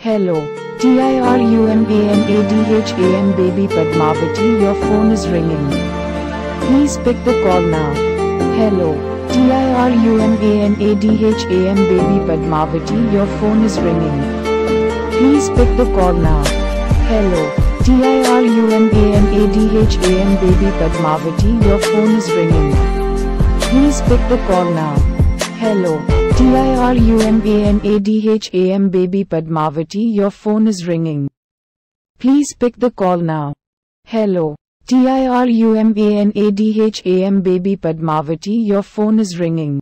Hello. T-I-R-U-M-A-N-A-D-H-A-M baby Padmavathi your phone is ringing. Please pick the call now. Hello. T-I-R-U-M-A-N-A-D-H-A-M baby Padmavathi your phone is ringing. Please pick the call now. Hello. T-I-R-U-M-A-N-A-D-H-A-M baby Padmavathi your phone is ringing. Please pick the call now. Hello. T-I-R-U-M-A-N-A-D-H-A-M baby Padmavathi your phone is ringing. Please pick the call now. Hello. T-I-R-U-M-A-N-A-D-H-A-M baby Padmavathi your phone is ringing.